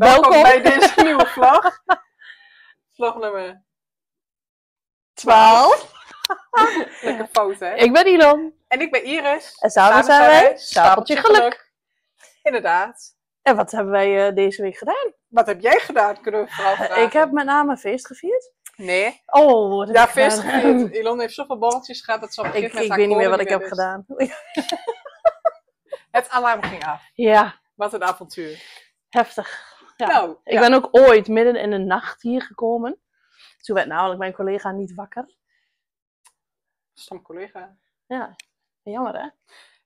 Welkom Welkom. bij deze nieuwe vlog. Vlog nummer 12. Lekker fout, hè? Ik ben Ilon. En ik ben Iris. En samen zijn wij Stapeltje Geluk. Inderdaad. En wat hebben wij eh, deze week gedaan? Wat heb jij gedaan, kunnen we vooral vragen. Ik heb met name een feest gevierd. Nee. Oh, wat Ja, feest gevierd. Ilon heeft zoveel bolletjes gehad dat ze op een Ik, weet niet meer wat ik heb meer gedaan. Het alarm ging af. Ja, Wat een avontuur. heftig. Ja. Nou, Ik ben ook ooit midden in de nacht hier gekomen. Toen werd namelijk mijn collega niet wakker. Stom collega. Ja, jammer hè?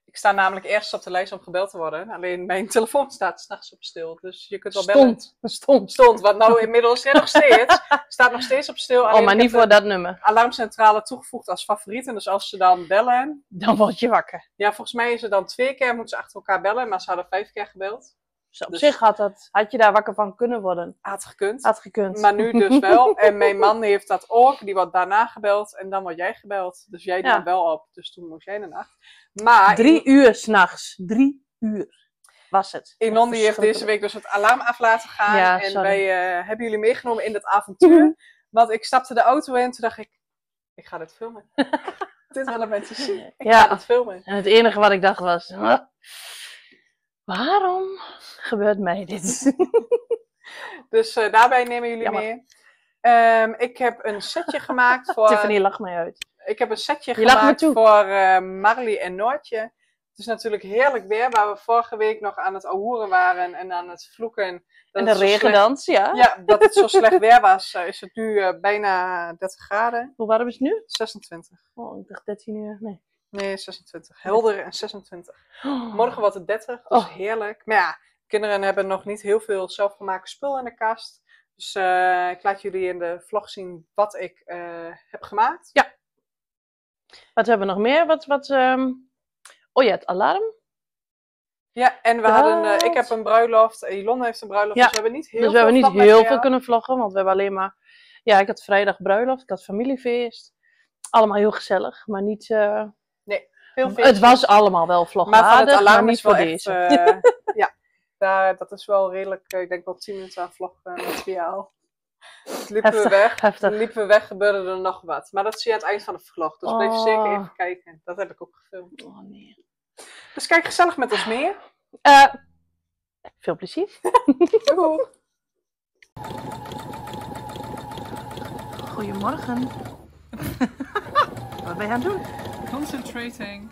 Ik sta namelijk eerst op de lijst om gebeld te worden. Alleen mijn telefoon staat s'nachts op stil. Dus je kunt wel bellen. Stond. Stond. Stond. Wat nou inmiddels ja, nog steeds. Staat nog steeds op stil. Oh, Alleen maar ik niet voor dat nummer. alarmcentrale toegevoegd als favoriet. En dus als ze dan bellen. Dan word je wakker. Ja, volgens mij is het dan twee keer moeten ze achter elkaar bellen. Maar ze hadden vijf keer gebeld. Dus op Dus- zich had, dat, had je daar wakker van kunnen worden. Had gekund. Had gekund. Maar nu dus wel. En mijn man heeft dat ook. Die wordt daarna gebeld. En dan word jij gebeld. Dus jij Ja. doet wel op. Dus toen moest jij in de nacht. Maar Drie uur s'nachts. Drie uur was het. Inon die heeft deze week dus het alarm af laten gaan. Ja, en wij eh, hebben jullie meegenomen in dat avontuur. Want ik stapte de auto in. Toen dacht ik, ik ga dit filmen. dit willen mensen zien. Ik Ja. ga dit filmen. En het enige wat ik dacht was... "Huh? Waarom gebeurt mij dit? Dus eh, daarbij nemen jullie Jammer. mee. Ehm, ik heb een setje gemaakt voor... Tiffany lacht mij uit. Ik heb een setje Je gemaakt voor eh, Marley en Noortje. Het is natuurlijk heerlijk weer, waar we vorige week nog aan het ahoeren waren en aan het vloeken. En de slecht- regendans, ja. Ja, dat het zo slecht weer was, eh, is het nu bijna 30 graden. Hoe warm is het nu? 26. Oh, ik dacht 13 uur. Nee. Nee, 26. Helder en 26. Morgen wordt het 30, dus Oh. heerlijk. Maar ja, kinderen hebben nog niet heel veel zelfgemaakte spul in de kast. Dus eh, ik laat jullie in de vlog zien wat ik eh, heb gemaakt. Wat hebben we nog meer? Wat, wat, ehm, Oh ja, het alarm. Ja, en we hadden, eh, ik heb een bruiloft, Elon heeft een bruiloft, Ja, dus we hebben niet heel dus we veel hebben niet heel veel kunnen vloggen, want we hebben alleen maar... Ja, ik had vrijdag bruiloft, ik had familiefeest. Allemaal heel gezellig, maar niet... eh, Het was allemaal wel maar van vlogwaardig, het maar, alarm niet is wel voor echt, deze. eh, ja, daar, dat is wel redelijk, eh, ik denk wel 10 minuten aan vlogmateriaal. Liepen we Heftig, weg, heftig. liepen we weg, gebeurde er nog wat. Maar dat zie je aan het eind van de vlog, dus blijf Oh. zeker even kijken. Dat heb ik ook gefilmd. Oh, nee. Dus kijk gezellig met ons mee. Eh, veel plezier. Doei. Goedemorgen. Wat ben je aan het doen? Concentrating.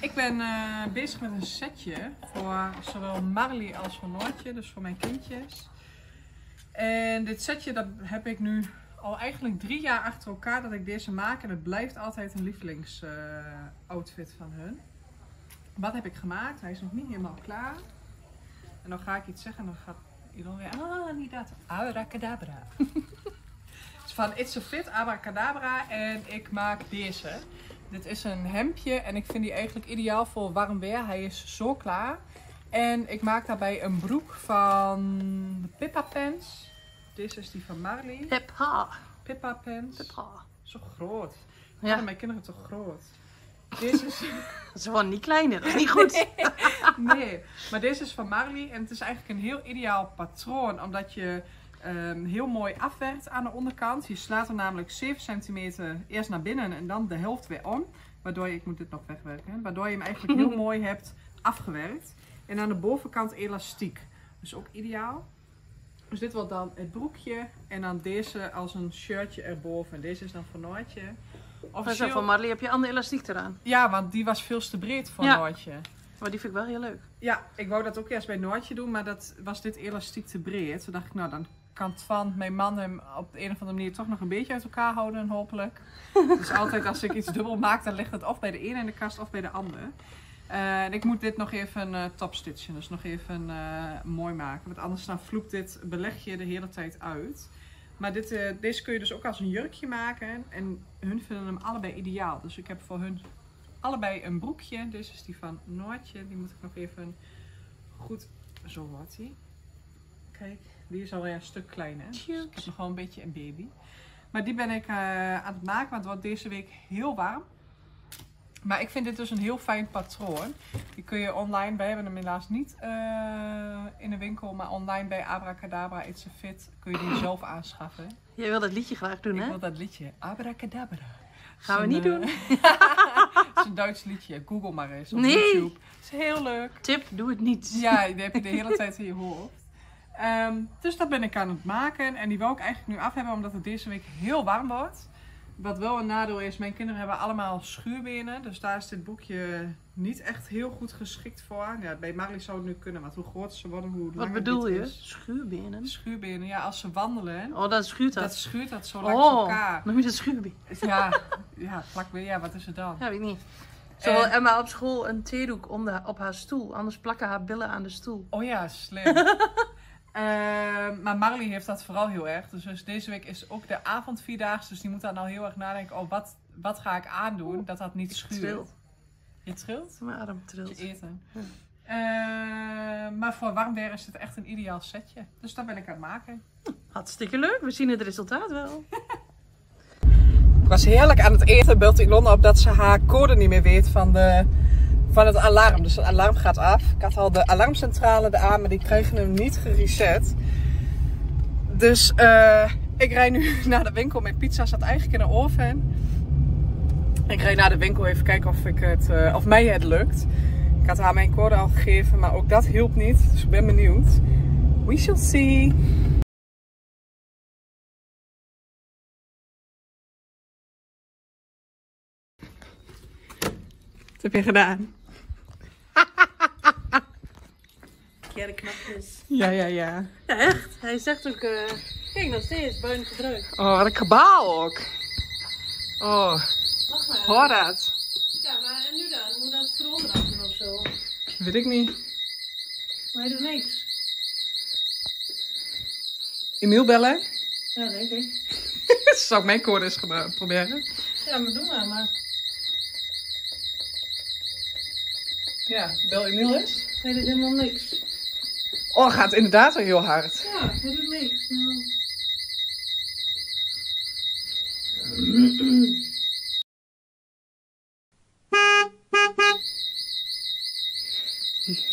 Ik ben eh, bezig met een setje voor zowel Marley als voor Noortje, dus voor mijn kindjes. En dit setje dat heb ik nu al eigenlijk drie jaar achter elkaar dat ik deze maak. En het blijft altijd een lievelings eh, outfit van hun. Wat heb ik gemaakt? Hij is nog niet helemaal klaar. En dan ga ik iets zeggen en dan gaat iedereen weer, ah, niet dat. Abracadabra. Het is van It's a Fit, Abracadabra. En ik maak deze. Dit is een hemdje en ik vind die eigenlijk ideaal voor warm weer. Hij is zo klaar. En ik maak daarbij een broek van de Pippa Pants. Deze is die van Marley. Pippa. Pippa Pants. Pippa. Zo groot. Ja. Mijn kinderen toch groot. Deze is... Is gewoon niet kleiner, dat is niet goed. nee, maar deze is van Marley. En het is eigenlijk een heel ideaal patroon. Omdat je ehm, heel mooi afwerkt aan de onderkant. Je slaat er namelijk 7 centimeter eerst naar binnen en dan de helft weer om. Waardoor je, ik moet dit nog wegwerken. Waardoor je hem eigenlijk heel mooi hebt afgewerkt. En aan de bovenkant elastiek. Dus ook ideaal. Dus dit wordt dan het broekje. En dan deze als een shirtje erboven. En deze is dan voor Noortje. Officieel... Van Marley heb je ander elastiek eraan. Ja, want die was veel te breed voor Ja. Noortje. Maar die vind ik wel heel leuk. Ja, ik wou dat ook eerst bij Noortje doen, maar dat was dit elastiek te breed. Toen dacht ik, nou dan kan Twan, mijn man, hem op de een of andere manier toch nog een beetje uit elkaar houden, hopelijk. dus altijd als ik iets dubbel maak, dan ligt het of bij de ene in de kast of bij de andere. Eh, en ik moet dit nog even eh topstitchen, dus nog even eh, mooi maken. Want anders dan vloept dit belegje de hele tijd uit. Maar dit, deze kun je dus ook als een jurkje maken. En hun vinden hem allebei ideaal. Dus ik heb voor hun allebei een broekje. Deze is die van Noortje. Die moet ik nog even goed... Zo wordt die. Kijk, die is alweer een stuk kleiner. Dus ik heb nog wel een beetje een baby. Maar die ben ik eh, aan het maken, want het wordt deze week heel warm. Maar ik vind dit dus een heel fijn patroon. Die kun je online, wij hebben hem helaas niet eh, in de winkel, maar online bij Abracadabra It's a Fit kun je die zelf aanschaffen. Jij wil dat liedje graag doen, Ik hè? wil dat liedje. Abracadabra. Gaan we niet een, doen. eh, Het is een Duits liedje. Google maar eens op Nee. YouTube. Het is heel leuk. Tip, doe het niet. Ja, die heb je de hele tijd in je hoofd. Ehm, dus dat ben ik aan het maken. En die wil ik eigenlijk nu af hebben, omdat het deze week heel warm wordt. Wat wel een nadeel is, mijn kinderen hebben allemaal schuurbenen. Dus daar is dit boekje niet echt heel goed geschikt voor. Ja, bij Marley zou het nu kunnen, want hoe groter ze worden, hoe Wat bedoel je? is. Schuurbenen? Schuurbenen, ja, als ze wandelen, Oh, dat schuurt dat. dat schuurt dat zo langs oh, elkaar. noem je dat schuurbeen? Ja, ja, plak weer, ja, wat is het dan? Ja, weet ik niet. Zo wil En- Emma op school een theedoek om de, op haar stoel. Anders plakken haar billen aan de stoel. Oh ja, slim. Ehm, maar Marley heeft dat vooral heel erg. Dus, dus deze week is ook de avond vierdaagse. Dus die moet dan nou heel erg nadenken. Oh, wat, wat ga ik aandoen? Dat dat niet schuurt. Trilt. Je trilt? Mijn adem Je trilt. eten. Ja. Ehm, maar voor warm weer is het echt een ideaal setje. Dus dat ben ik aan het maken. Hartstikke leuk. We zien het resultaat wel. Ik was heerlijk aan het eten. Belt Ilona op dat ze haar code niet meer weet van, de, van het alarm. Dus het alarm gaat af. Ik had al de alarmcentrale aan, maar die kregen hem niet gereset. Dus eh, ik rijd nu naar de winkel. Mijn pizza zat eigenlijk in de oven. Ik rijd naar de winkel even kijken of, ik het, eh, of mij het lukt. Ik had haar mijn code al gegeven, maar ook dat hielp niet. Dus ik ben benieuwd. We shall see. Wat heb je gedaan? Ja, ja, ja. Ja, echt. Hij zegt ook... eh kijk, nog steeds. Buiten gedrukt. Oh, wat een kabaal ook. Oh, Wacht maar. hoor dat? Ja, maar en nu dan? Moet dat scroll eraf doen of zo? Weet ik niet. Maar hij doet niks. Emiel bellen? Ja, denk ik. Zou ik mijn eens proberen? Ja, maar doe maar. maar. Ja, bel Emiel eens. Hij doet helemaal niks. Oh, gaat inderdaad wel heel hard. Ja, hij doet niks.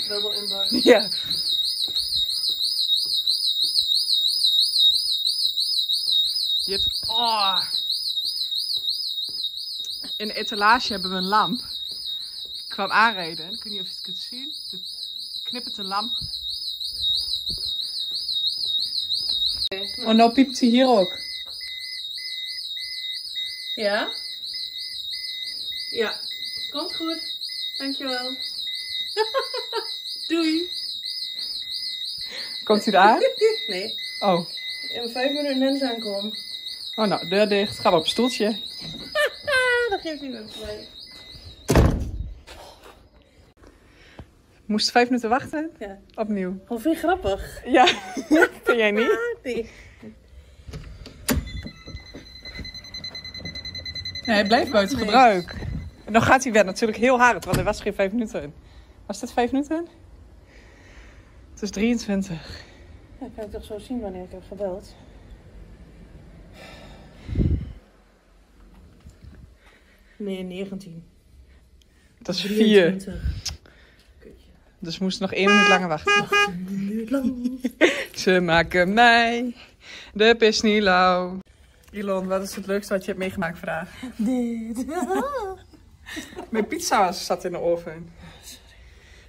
Wel inbouwen. Ja. Dit, oh. In de etalage hebben we een lamp. Ik kwam aanrijden. Ik weet niet of je het kunt zien. De knippert de lamp. Oh, nou piept hij hier ook. Ja? Ja. Komt goed. Dankjewel. Doei. Komt hij daar? Nee. Oh. In vijf minuten net aankomen. Oh, nou, deur dicht. Ga maar op stoeltje. Dat geeft me gelijk. Moest vijf minuten wachten? Ja. Opnieuw. Hoe vind je grappig? Ja, ken jij niet? Nee. Nee, hij blijft buiten gebruik. En dan gaat hij weer natuurlijk heel hard, want er was geen vijf minuten. Was dit vijf minuten? Het is 23. Ja, kan ik toch zo zien wanneer ik heb gebeld? Nee, 19. Dat is 4. 23. Dus we moesten nog één minuut langer wachten. Een minuut lang. Ze maken mij de pis niet lauw. Elon, wat is het leukste wat je hebt meegemaakt vandaag? Dit. Mijn pizza zat in de oven.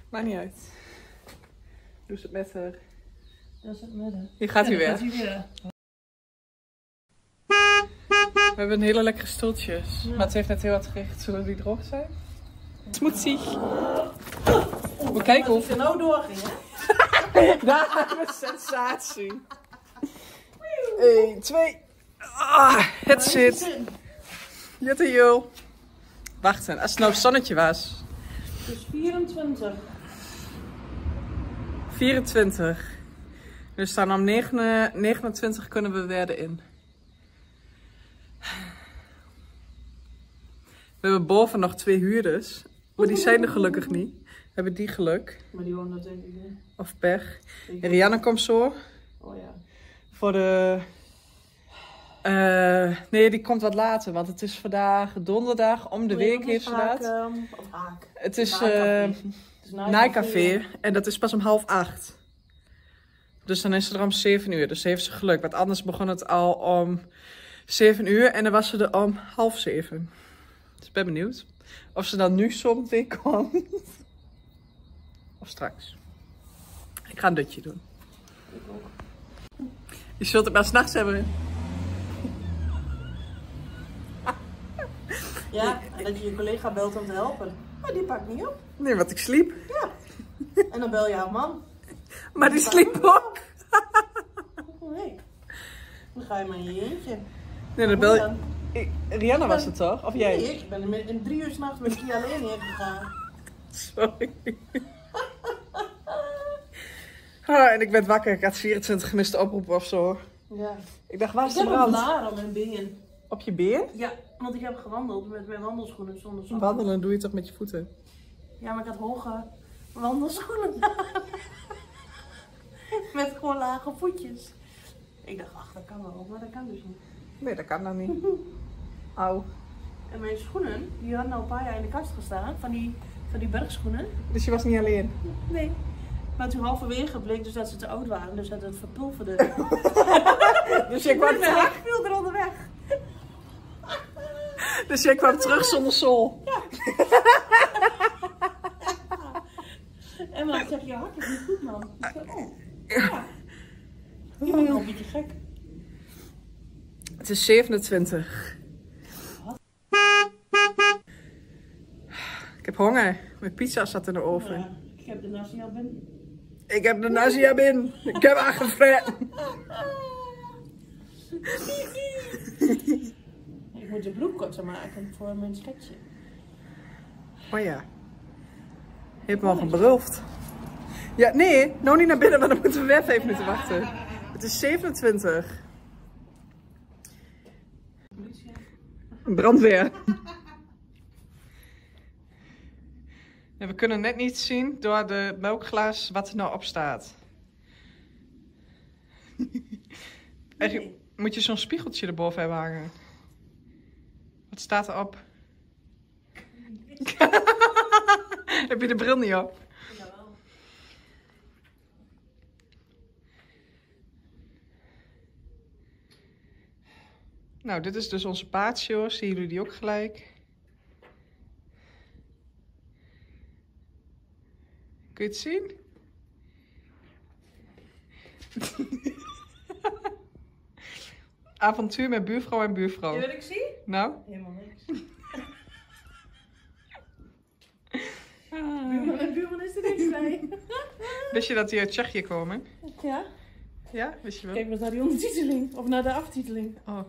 Maakt niet uit. Doe ze het met haar. Dat is het midden. Hier gaat Ja, weer. gaat. We hebben een hele lekkere stoeltjes. Maar het heeft net heel wat gericht. Zullen die droog zijn? Smoothie. We kijken of... ik er nou doorging, hè? Daar sensatie. 1, 2. Ah, het zit. Jette joh. Wachten, als het nou zonnetje was. Dus 24. 24. Dus dan om 9, 29 kunnen we weer in. We hebben boven nog twee huurders. Maar die zijn er gelukkig niet. We hebben die geluk. Maar die woont dat denk ik niet. Of pech. En Rianne komt zo. Oh ja. Voor de... Eh, nee, die komt wat later, want het is vandaag donderdag. Om de week heeft ze dat. Of haak. Het is eh is naaicafé en dat is pas om half acht. Dus dan is ze er om zeven uur. Dus heeft ze geluk. Want anders begon het al om zeven uur en dan was ze er om half zeven. Dus ik ben benieuwd of ze dan nu zo meteen komt. Of straks. Ik ga een dutje doen. Ik ook. Je zult het maar s'nachts hebben. Ja, en dat je je collega belt om te helpen. Maar die pakt niet op. Nee, want ik sliep. En dan bel je haar man. Maar die sliep ook. Oh, nee. Dan ga je maar in je eentje. Nee, dan bel je... Ik- Rihanna was het toch? Of jij? Nee, ik ben in drie uur s'nachts met Kia alleen heen gegaan. Sorry. Ah, en ik werd wakker. Ik had 24 gemiste oproepen of zo. Ja. Ik dacht, waar is Ik de heb een brand? blaar op mijn been. Op je been? Ja, want ik heb gewandeld met mijn wandelschoenen zonder sokken. Wandelen doe je toch met je voeten? Ja, maar ik had hoge wandelschoenen. Met gewoon lage voetjes. Ik dacht, ach, dat kan wel, maar dat kan dus niet. Nee, dat kan dan niet. Auw. En mijn schoenen, die hadden al een paar jaar in de kast gestaan, van die, van die bergschoenen. Dus je was niet alleen? Nee. Maar toen halverwege bleek dus dat ze te oud waren, dus dat het verpulverde. Dus jij kwam, Mijn haak viel er onderweg. Dus jij kwam terug zonder sol? En dan zeg je, hak is niet goed, man. Ik zeg, oh. Ja. Je bent wel een beetje gek. Het is 27. Ik heb honger. Mijn pizza zat in de oven. Ja, ik heb de nasi al binnen. Ik heb de nazi in. Ik heb haar gevreten. De broek korter maken voor mijn sketje. Oh ja. Je hebt me al beloofd. Ja, nee, nou niet naar binnen, want dan moeten we weer vijf minuten wachten. Het is 27. Brandweer. Ja, we kunnen net niet zien door de melkglas wat er nou op staat. Moet je zo'n spiegeltje erboven hebben hangen. Staat erop? Heb je de bril niet op? Nou, dit is dus onze patio. Zien jullie die ook gelijk? Kun je het zien? Avontuur met buurvrouw en buurvrouw. Je wat ik zie? Nou? Helemaal niks. Buurman en buurman is er niks bij. Wist je dat die uit Tsjechië komen? Ja, Ja, wist je wel? kijk maar naar die ondertiteling. Of naar de aftiteling. Oh,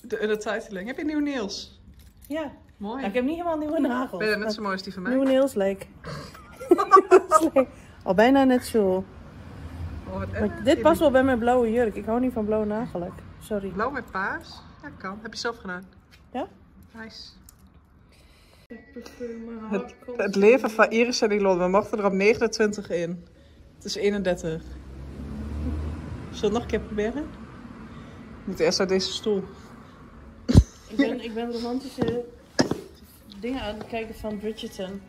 de, de titeling. Heb je nieuwe nails? Ja. Mooi. Nou, ik heb niet helemaal nieuwe nagels. Ben je net zo mooi als die van mij? Nieuwe nails leek. Al bijna net zo. Oh, dit past wel bij mijn blauwe jurk. Ik hou niet van blauw nagellak. Sorry. Blauw met paars? Ja, kan. Heb je zelf gedaan? Ja? Nice. Het, het leven van Iris en Ilon. We mochten er op 29 in. Het is 31. Zullen we het nog een keer proberen? We moeten eerst uit deze stoel. Ik ben, ik ben romantische dingen aan het kijken van Bridgerton.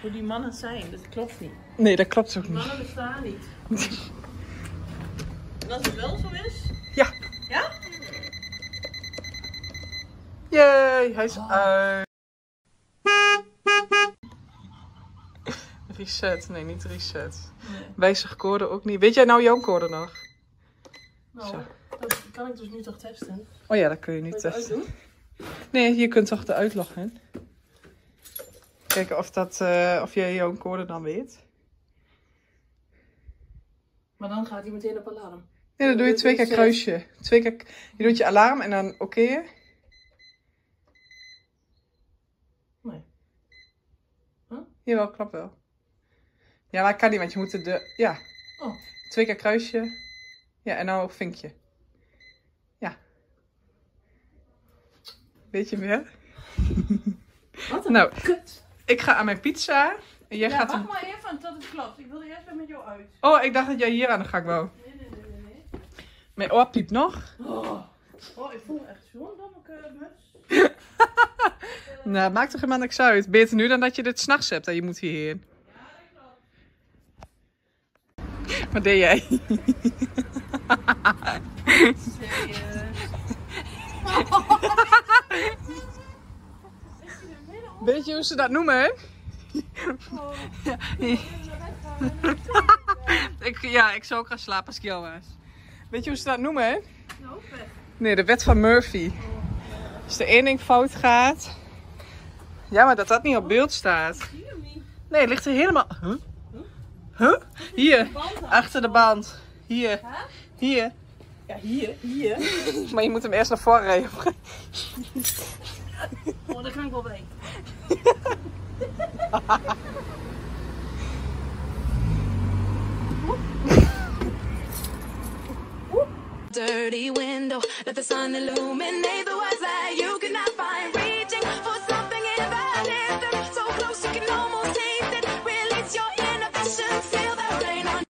Hoe die mannen zijn. Dat klopt niet. Nee, dat klopt ook Die niet. mannen bestaan niet. En als het wel zo is... Ja. Ja? Yay, hij is uit. Reset. Nee, niet reset. Nee. Wijzig code ook niet. Weet jij nou jouw code nog? Nou, Zo. dat kan ik dus nu toch testen. Oh ja, dat kun je je het testen. uitdoen? Nee, je kunt toch de uitloggen. Kijken of, dat, eh, of jij jouw code dan weet. Maar dan gaat hij meteen op alarm. Nee, dan doe je twee keer kruisje. Twee keer, je doet je alarm en dan oké je. Nee. Jawel, klopt wel. Ja, maar kan niet, want je moet de... Ja. Oh. Twee keer kruisje. Ja, en nou vinkje. Ja. Weet je meer? Wat een Nou, kut. ik ga aan mijn pizza. En jij Ja, gaat... wacht maar even tot het klopt. Ik wilde eerst weer met jou uit. Oh, ik dacht dat jij hier aan de gang wou. Nee, nee, nee, nee. Mijn oor piept nog. Oh, Oh, ik voel me echt zo'n domme muts. Nou, maakt toch helemaal niks uit. Beter nu dan dat je dit s'nachts hebt en je moet hierheen. Wat deed jij? Weet je hoe ze dat noemen? ik, ja, ik zou ook gaan slapen als ik jou was. Weet je hoe ze dat noemen? Nee, de wet van Murphy. Als er één ding fout gaat. Ja, maar dat dat niet op beeld staat. Nee, het ligt er helemaal. Huh? Huh? Hier, achter de band. Hier. Hier. Ja, hier, hier. Maar je moet hem eerst naar voren rijden. Oh, daar kan ik wel bij. Dirty window, let the sun illuminate the words that you cannot find.